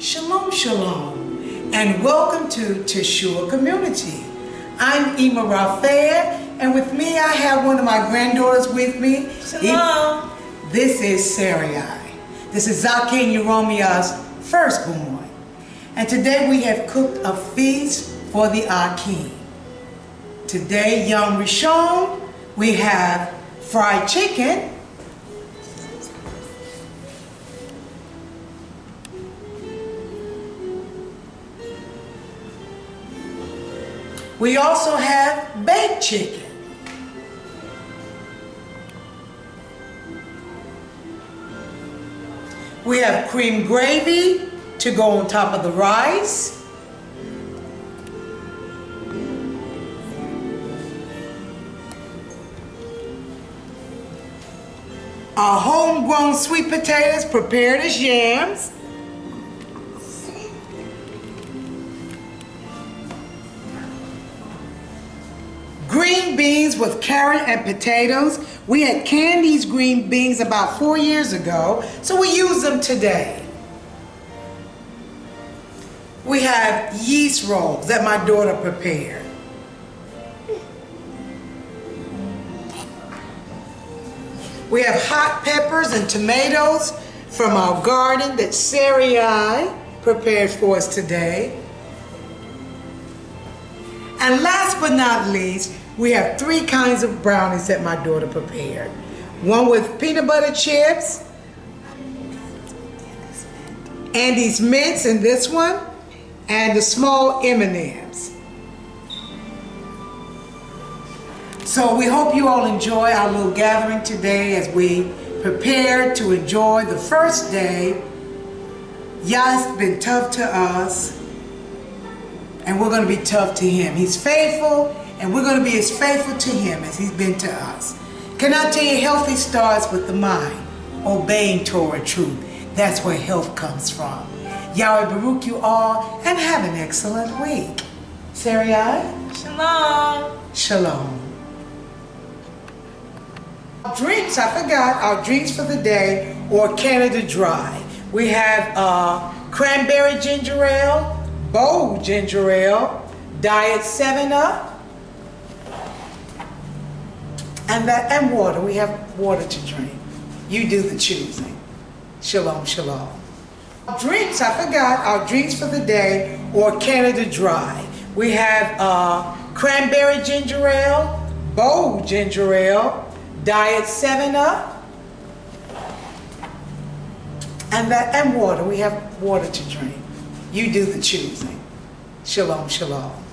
Shalom, shalom, and welcome to Tshuwah Community. I'm Eema RaFaeyah, and with me I have one of my granddaughters with me. Shalom. This is Sarai. This is Zaki and Yeromia's firstborn. And today we have cooked a feast for the Akim. Today, Yom Reshone, we have fried chicken, We also have baked chicken. We have cream gravy to go on top of the rice. Our homegrown sweet potatoes prepared as yams. Green beans with carrot and potatoes. We had canned these green beans about four years ago, so we use them today. We have yeast rolls that my daughter prepared. We have hot peppers and tomatoes from our garden that Sarai prepared for us today. And last but not least, we have three kinds of brownies that my daughter prepared. One with peanut butter chips, Andes mints in this one, and the small M&Ms. So we hope you all enjoy our little gathering today as we prepare to enjoy the first day. Y'all, it's been tough to us and we're going to be tough to him. He's faithful, and we're going to be as faithful to him as he's been to us. Can I tell you, healthy starts with the mind, obeying Torah truth. That's where health comes from. Yahweh Baruch you all, and have an excellent week. Sarai? Shalom. Shalom. Our drinks, I forgot, our drinks for the day, or Canada Dry. We have uh, cranberry ginger ale, bold ginger ale, diet 7 up, and that and water. We have water to drink. You do the choosing. Shalom, shalom. Drinks, I forgot, our drinks for the day, or Canada Dry. We have uh, cranberry ginger ale, bold ginger ale, diet 7 up, and that and water. We have water to drink. You do the choosing. Shalom, shalom.